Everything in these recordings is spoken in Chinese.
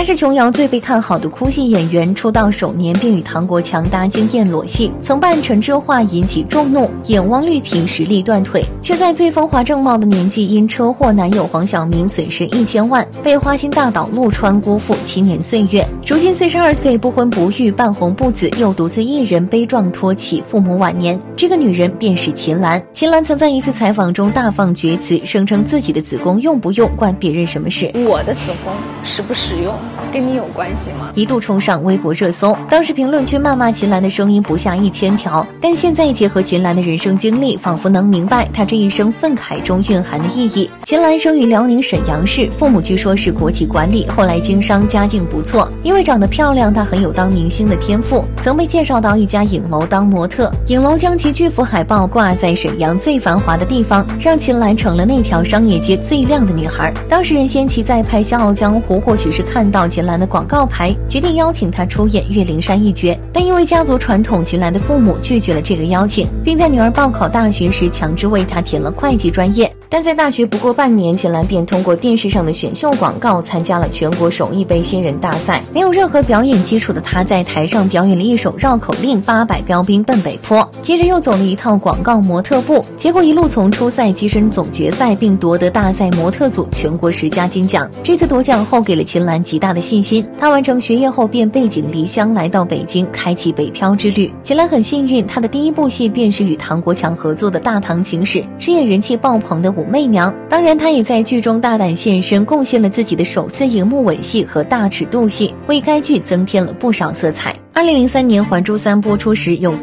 他是琼瑶最被看好的哭戏演员，出道首年便与唐国强搭惊艳裸戏，曾扮陈之化引起众怒，演汪绿萍实力断腿，却在最风华正茂的年纪因车祸男友黄晓明损失一千万，被花心大导陆川辜负七年岁月。如今四十二岁不婚不育，半红不紫，又独自一人悲壮托起父母晚年。这个女人便是秦岚。秦岚曾在一次采访中大放厥词，声称自己的子宫用不用关别人什么事？我的子宫使不使用？跟你有关系吗？一度冲上微博热搜，当时评论区谩骂秦岚的声音不下一千条。但现在结合秦岚的人生经历，仿佛能明白她这一生愤慨中蕴含的意义。秦岚生于辽宁沈阳市，父母据说是国企管理，后来经商，家境不错。因为长得漂亮，她很有当明星的天赋，曾被介绍到一家影楼当模特。影楼将其巨幅海报挂在沈阳最繁华的地方，让秦岚成了那条商业街最靓的女孩。当时任贤齐在拍《笑傲江湖》，或许是看到秦岚的广告牌，决定邀请她出演岳灵珊一角。但因为家族传统，秦岚的父母拒绝了这个邀请，并在女儿报考大学时强制为她填了会计专业。但在大学不过半年，秦岚便通过电视上的选秀广告参加了全国手艺杯新人大赛。没有任何表演基础的她，在台上表演了一首绕口令《八百标兵奔北坡》，接着又走了一套广告模特步，结果一路从初赛跻身总决赛，并夺得大赛模特组全国十佳金奖。这次夺奖后，给了秦岚极大的信心。她完成学业后，便背井离乡来到北京，开启北漂之旅。秦岚很幸运，她的第一部戏便是与唐国强合作的《大唐情史》，饰演人气爆棚的武媚娘。当然，她也在剧中大胆现身，贡献了自己的首次荧幕吻戏和大尺度戏，为该剧增添了不少色彩。二零零三年《还珠三》播出时，有。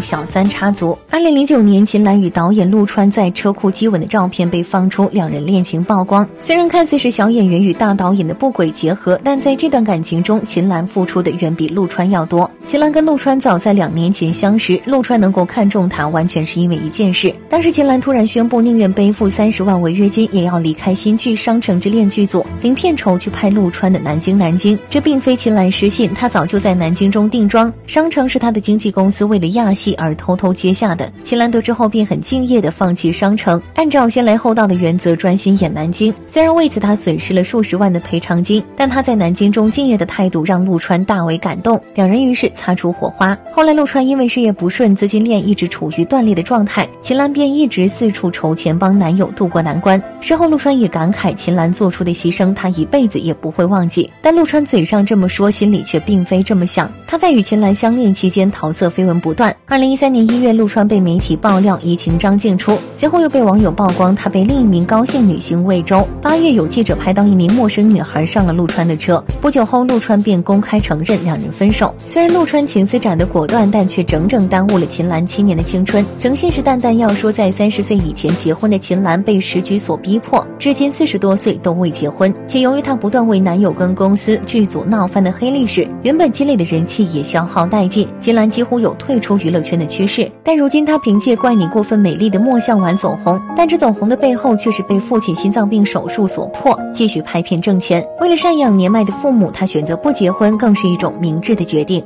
小三插足。二零零九年，秦岚与导演陆川在车库接吻的照片被放出，两人恋情曝光。虽然看似是小演员与大导演的不轨结合，但在这段感情中，秦岚付出的远比陆川要多。秦岚跟陆川早在两年前相识，陆川能够看中她，完全是因为一件事。当时秦岚突然宣布，宁愿背负三十万违约金，也要离开新剧《商城之恋》剧组，零片酬去拍陆川的《南京南京》。这并非秦岚失信，她早就在南京中定妆，商城是她的经纪公司为了亚。戏而偷偷接下的，秦岚得知后便很敬业的放弃商城，按照先来后到的原则专心演南京。虽然为此他损失了数十万的赔偿金，但他在南京中敬业的态度让陆川大为感动，两人于是擦出火花。后来陆川因为事业不顺，资金链一直处于断裂的状态，秦岚便一直四处筹钱帮男友渡过难关。事后陆川也感慨秦岚做出的牺牲，他一辈子也不会忘记。但陆川嘴上这么说，心里却并非这么想。他在与秦岚相恋期间桃色绯闻不断。二零一三年一月，陆川被媒体爆料移情张静初，随后又被网友曝光他被另一名高姓女星魏周。八月，有记者拍到一名陌生女孩上了陆川的车，不久后，陆川便公开承认两人分手。虽然陆川情丝斩得果断，但却整整耽误了秦岚七年的青春。曾信誓旦旦要说在三十岁以前结婚的秦岚，被时局所逼迫，至今四十多岁都未结婚。且由于她不断为男友跟公司剧组闹翻的黑历史，原本积累的人气也消耗殆尽，秦岚几乎有退出娱乐。圈的趋势，但如今她凭借《怪你过分美丽》的莫向晚走红，但这走红的背后却是被父亲心脏病手术所迫，继续拍片挣钱。为了赡养年迈的父母，她选择不结婚，更是一种明智的决定。